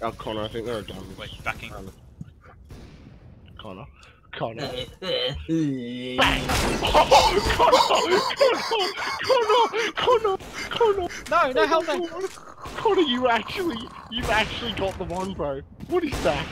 Oh, Connor, I think they're done. Wait, backing. Um, Connor. Connor. Bang! Oh, Connor! Connor! Connor! Connor! No, no, help me! Connor, you actually, you've actually got the one, bro. What is that?